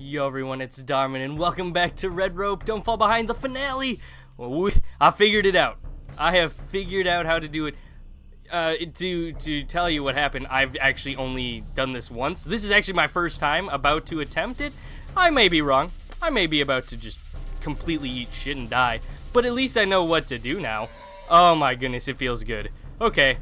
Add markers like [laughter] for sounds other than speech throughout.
Yo everyone, it's Darmin and welcome back to Red Rope Don't Fall Behind the finale! Well, we, I figured it out. I have figured out how to do it. Uh, to, to tell you what happened, I've actually only done this once. This is actually my first time about to attempt it. I may be wrong. I may be about to just completely eat shit and die. But at least I know what to do now. Oh my goodness, it feels good. Okay.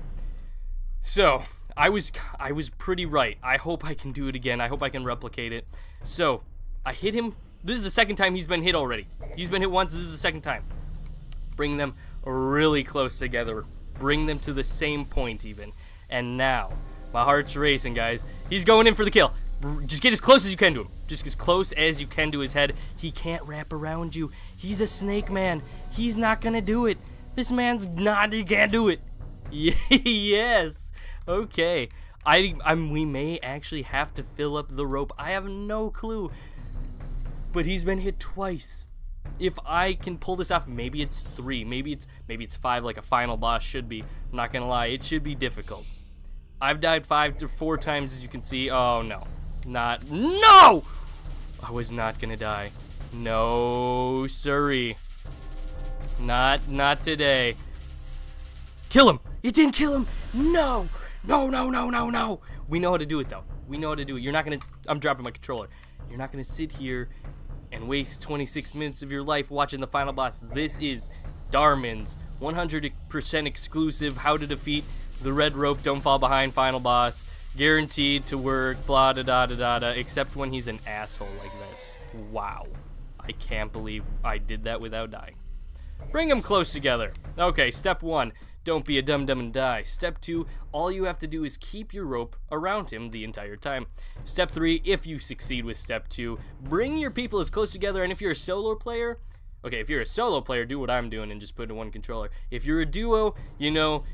So, I was I was pretty right. I hope I can do it again. I hope I can replicate it. So, I hit him. This is the second time he's been hit already. He's been hit once. This is the second time. Bring them really close together. Bring them to the same point even. And now, my heart's racing, guys. He's going in for the kill. Just get as close as you can to him. Just as close as you can to his head. He can't wrap around you. He's a snake man. He's not gonna do it. This man's not, he can't do it. [laughs] yes. Okay. I, I'm, we may actually have to fill up the rope. I have no clue. But he's been hit twice. If I can pull this off, maybe it's three, maybe it's maybe it's five, like a final boss should be. I'm not gonna lie, it should be difficult. I've died five to four times, as you can see. Oh no, not no! I was not gonna die. No, sorry. Not not today. Kill him! You didn't kill him! No! No, no, no, no, no! We know how to do it though. We know how to do it. You're not gonna I'm dropping my controller. You're not gonna sit here and waste 26 minutes of your life watching the final boss. This is Darmin's 100% exclusive how to defeat the red rope don't fall behind final boss. Guaranteed to work, blah da da da da da, except when he's an asshole like this. Wow. I can't believe I did that without dying. Bring them close together. Okay, step one, don't be a dum-dum and die. Step 2, all you have to do is keep your rope around him the entire time. Step 3, if you succeed with Step 2, bring your people as close together, and if you're a solo player, okay, if you're a solo player, do what I'm doing and just put in one controller. If you're a duo, you know,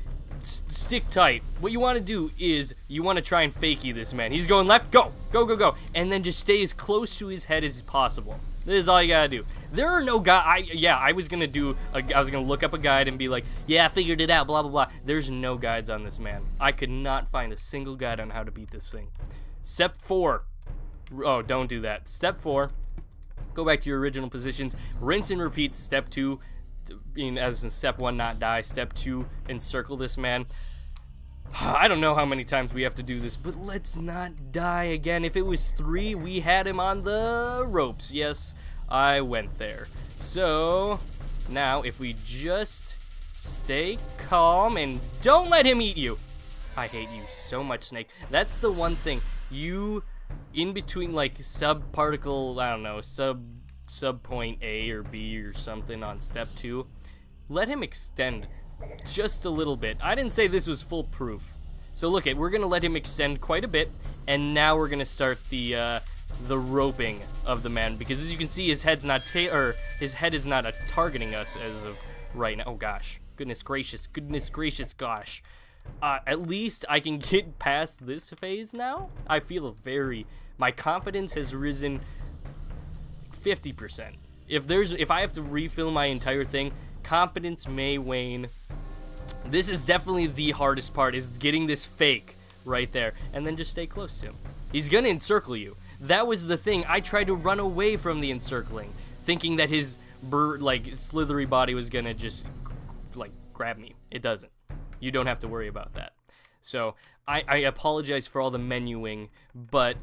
stick tight. What you want to do is you want to try and fakey this man. He's going left, go, go, go, go, and then just stay as close to his head as possible. This is all you gotta do. There are no guide. I yeah, I was gonna do. A, I was gonna look up a guide and be like, yeah, I figured it out. Blah blah blah. There's no guides on this man. I could not find a single guide on how to beat this thing. Step four. Oh, don't do that. Step four. Go back to your original positions. Rinse and repeat. Step two. Being as in step one, not die. Step two, encircle this man. I don't know how many times we have to do this, but let's not die again. If it was three, we had him on the ropes. Yes, I went there. So, now if we just stay calm and don't let him eat you. I hate you so much, Snake. That's the one thing. You, in between like sub-particle, I don't know, sub, sub point A or B or something on step two, let him extend just a little bit. I didn't say this was foolproof. So look at, we're gonna let him extend quite a bit, and now we're gonna start the uh, the roping of the man because as you can see, his head's not or his head is not uh, targeting us as of right now. Oh gosh, goodness gracious, goodness gracious, gosh. Uh, at least I can get past this phase now. I feel very, my confidence has risen 50%. If there's, if I have to refill my entire thing, confidence may wane this is definitely the hardest part, is getting this fake right there. And then just stay close to him. He's gonna encircle you. That was the thing. I tried to run away from the encircling, thinking that his like, slithery body was gonna just, like, grab me. It doesn't. You don't have to worry about that. So, I, I apologize for all the menuing, but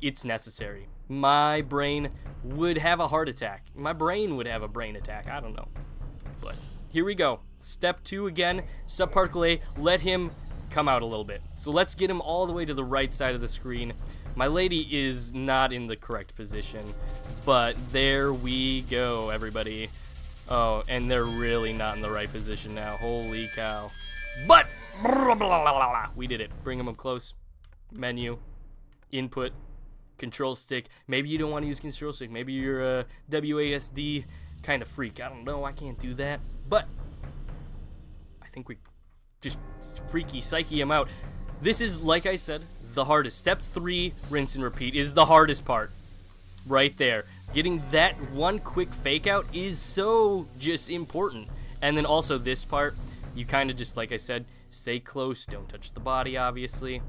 it's necessary. My brain would have a heart attack. My brain would have a brain attack. I don't know. But here we go. Step two again, subparticle A, let him come out a little bit. So let's get him all the way to the right side of the screen. My lady is not in the correct position, but there we go, everybody. Oh, and they're really not in the right position now. Holy cow. But, blah, blah, blah, we did it. Bring them up close. Menu, input, control stick. Maybe you don't want to use control stick. Maybe you're a WASD kind of freak. I don't know. I can't do that. But I think we just freaky psyche him out. This is, like I said, the hardest. Step three, rinse and repeat, is the hardest part. Right there. Getting that one quick fake out is so just important. And then also this part, you kind of just, like I said, stay close, don't touch the body, obviously.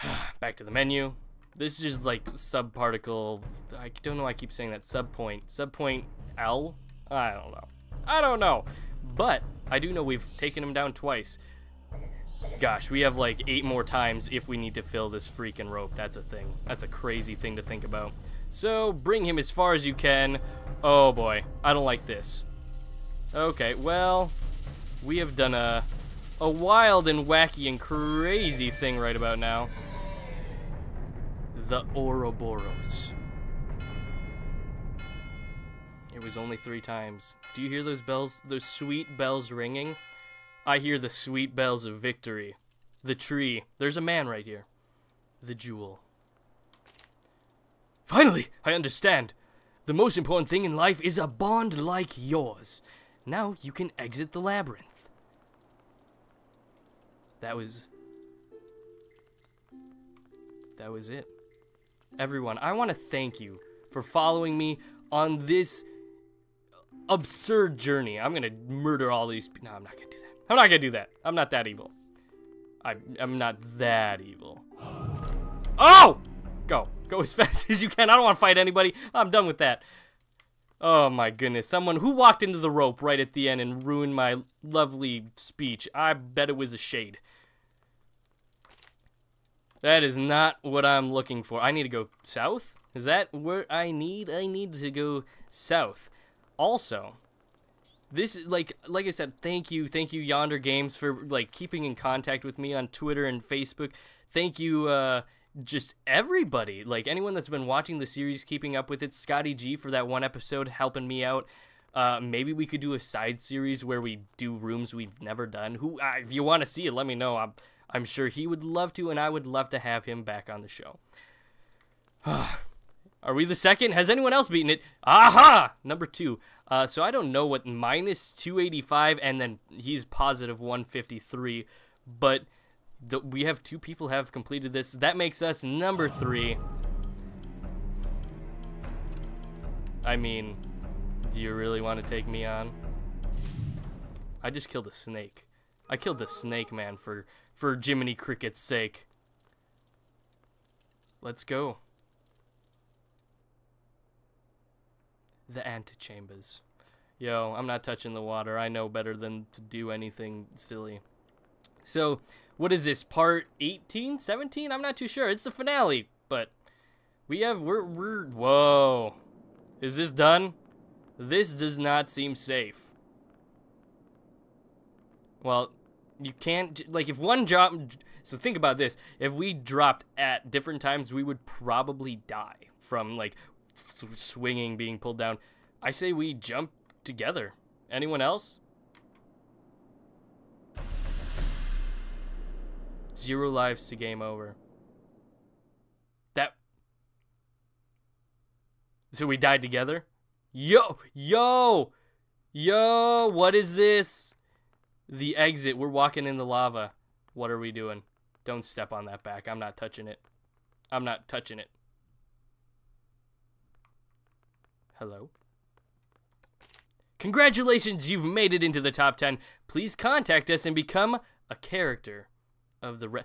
[sighs] Back to the menu. This is just like subparticle. I don't know. why I keep saying that subpoint. Subpoint L. I don't know. I don't know. But I do know we've taken him down twice. Gosh, we have like eight more times if we need to fill this freaking rope. That's a thing. That's a crazy thing to think about. So bring him as far as you can. Oh boy, I don't like this. Okay, well, we have done a a wild and wacky and crazy thing right about now. The Ouroboros. It was only three times. Do you hear those bells, those sweet bells ringing? I hear the sweet bells of victory. The tree. There's a man right here. The jewel. Finally, I understand. The most important thing in life is a bond like yours. Now you can exit the labyrinth. That was... That was it. Everyone, I want to thank you for following me on this absurd journey. I'm to murder all these... No, I'm not to do that. I'm not to do that. I'm not that evil. I, I'm not that evil. Oh! Go. Go as [laughs] fast as you can. I don't want to fight anybody. I'm done with that. Oh my goodness. Someone who walked into the rope right at the end and ruined my lovely speech. I bet it was a shade. That is not what I'm looking for. I need to go south? Is that where I need? I need to go south. Also, this is like like I said, thank you, thank you Yonder Games for like keeping in contact with me on Twitter and Facebook. Thank you uh just everybody, like anyone that's been watching the series, keeping up with it. Scotty G for that one episode helping me out. Uh, maybe we could do a side series where we do rooms we've never done. Who, uh, if you want to see it, let me know. I'm, I'm sure he would love to, and I would love to have him back on the show. [sighs] Are we the second? Has anyone else beaten it? Aha! Number two. Uh, so I don't know what minus 285 and then he's positive 153, but the, we have two people have completed this. That makes us number three. I mean, do you really want to take me on? I just killed a snake. I killed the snake, man, for, for Jiminy Cricket's sake. Let's go. The antechambers. Yo, I'm not touching the water. I know better than to do anything silly. So, what is this part 18 17 i'm not too sure it's the finale but we have we're we're whoa is this done this does not seem safe well you can't like if one drop so think about this if we dropped at different times we would probably die from like swinging being pulled down i say we jump together anyone else Zero lives to game over. That. So we died together? Yo! Yo! Yo! What is this? The exit. We're walking in the lava. What are we doing? Don't step on that back. I'm not touching it. I'm not touching it. Hello? Congratulations, you've made it into the top 10. Please contact us and become a character of the re-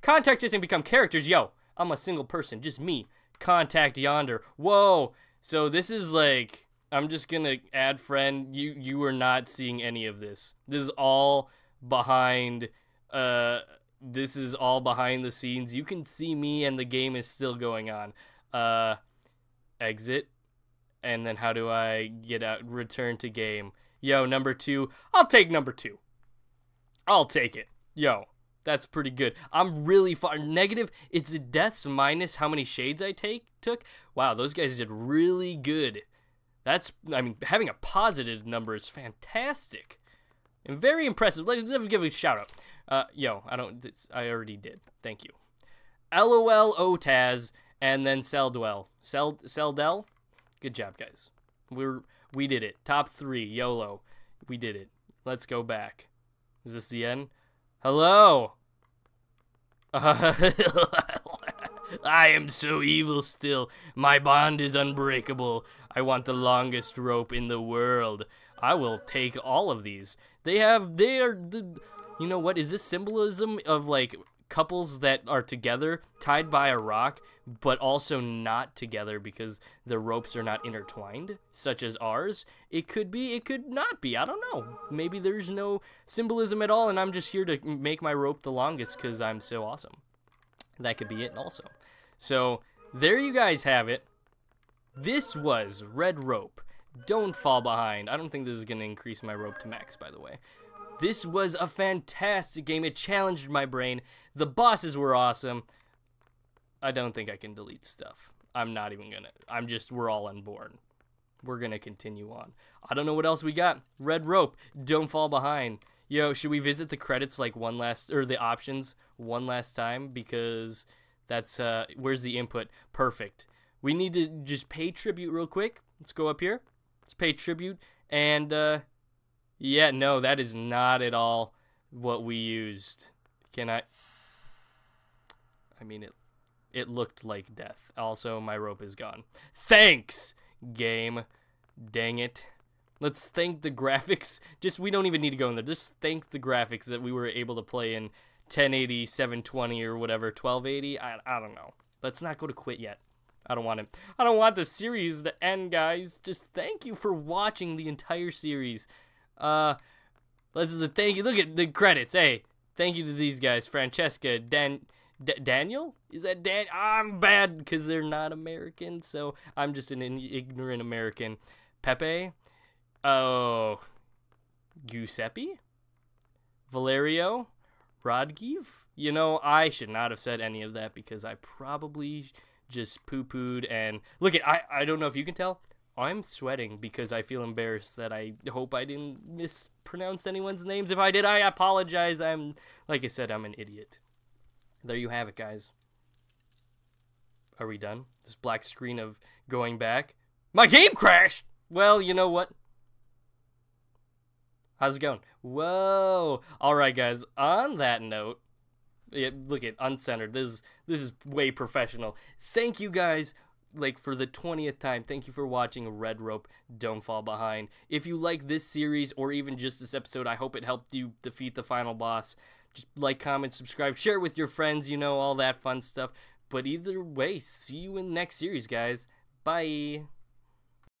contact us and become characters. Yo, I'm a single person, just me. Contact yonder. Whoa. So this is like I'm just gonna add friend. You you are not seeing any of this. This is all behind. Uh, this is all behind the scenes. You can see me, and the game is still going on. Uh, exit, and then how do I get out? Return to game. Yo, number two. I'll take number two. I'll take it. Yo, that's pretty good. I'm really far negative. It's deaths minus how many shades I take took. Wow, those guys did really good. That's I mean having a positive number is fantastic and very impressive. Let's, give a shout out. Uh, yo, I don't. This, I already did. Thank you. LOL Otaz and then Celdwell. Cel Celdell. Good job, guys. We're we did it. Top three. YOLO. We did it. Let's go back. Is this the end? Hello. [laughs] I am so evil still. My bond is unbreakable. I want the longest rope in the world. I will take all of these. They have, they are, you know what, is this symbolism of like couples that are together, tied by a rock, but also not together because the ropes are not intertwined, such as ours. It could be, it could not be. I don't know. Maybe there's no symbolism at all, and I'm just here to make my rope the longest because I'm so awesome. That could be it also. So, there you guys have it. This was Red Rope. Don't fall behind. I don't think this is going to increase my rope to max, by the way. This was a fantastic game. It challenged my brain. The bosses were awesome. I don't think I can delete stuff. I'm not even gonna. I'm just, we're all on board. We're gonna continue on. I don't know what else we got. Red rope. Don't fall behind. Yo, should we visit the credits like one last, or the options one last time? Because that's, uh, where's the input? Perfect. We need to just pay tribute real quick. Let's go up here. Let's pay tribute. And, uh, yeah, no, that is not at all what we used. Can I? I mean, it it looked like death. Also, my rope is gone. Thanks, game. Dang it. Let's thank the graphics. [laughs] Just, we don't even need to go in there. Just thank the graphics that we were able to play in 1080, 720, or whatever, 1280. I, I don't know. Let's not go to quit yet. I don't want it. I don't want the series to end, guys. Just thank you for watching the entire series. Uh, let's just thank you. Look at the credits. Hey, thank you to these guys: Francesca, Dan, D Daniel. Is that Dan? I'm bad because they're not American, so I'm just an ignorant American. Pepe. Oh, Giuseppe. Valerio. Rodgiv. You know, I should not have said any of that because I probably just poo pooed and look at I I don't know if you can tell. I'm sweating because I feel embarrassed that I hope I didn't mispronounce anyone's names. If I did, I apologize. I'm, like I said, I'm an idiot. There you have it, guys. Are we done? This black screen of going back. My game crashed! Well, you know what? How's it going? Whoa! All right, guys. On that note, yeah, look at uncentered. This is this is way professional. Thank you guys like for the 20th time, thank you for watching Red Rope Don't Fall Behind. If you like this series or even just this episode, I hope it helped you defeat the final boss. Just like, comment, subscribe, share it with your friends, you know, all that fun stuff. But either way, see you in the next series, guys. Bye.